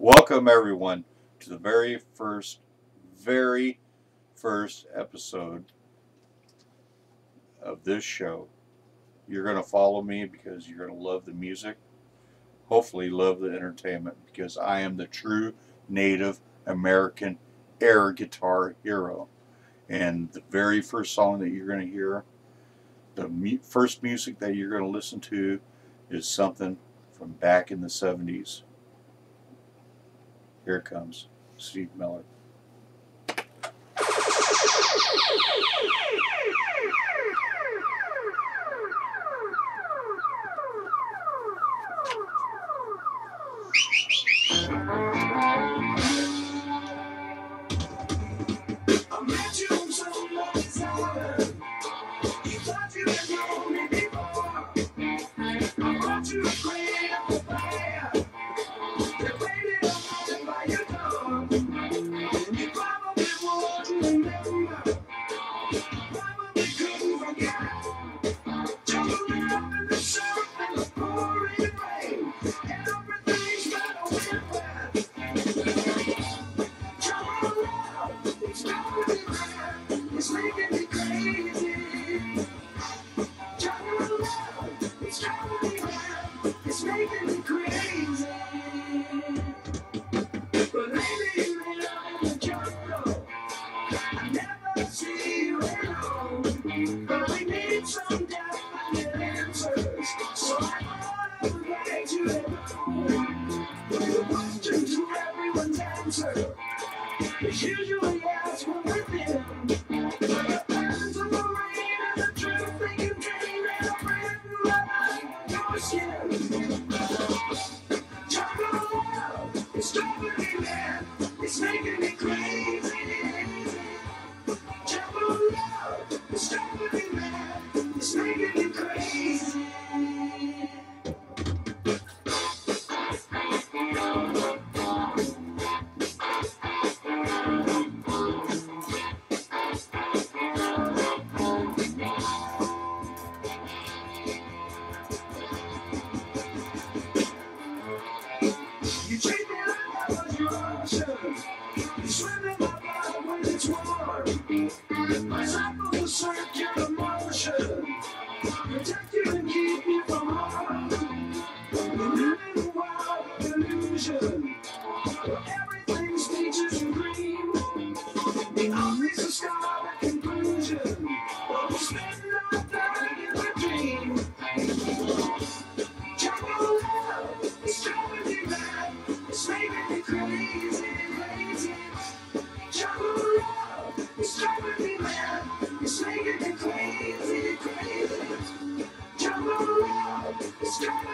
Welcome, everyone, to the very first, very first episode of this show. You're going to follow me because you're going to love the music, hopefully, love the entertainment because I am the true Native American air guitar hero. And the very first song that you're going to hear, the mu- first music that you're going to listen to, is something from back in the 70s. Here it comes, Steve Miller. You on it's making me crazy. It's making me crazy. Ocean. You swim in my blood when it's warm. My cycle's a circular motion. Protect you and keep you from harm. In a wild illusion. Love, it's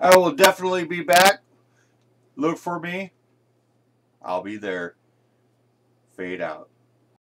I will definitely be back. Look for me. I'll be there. Fade out.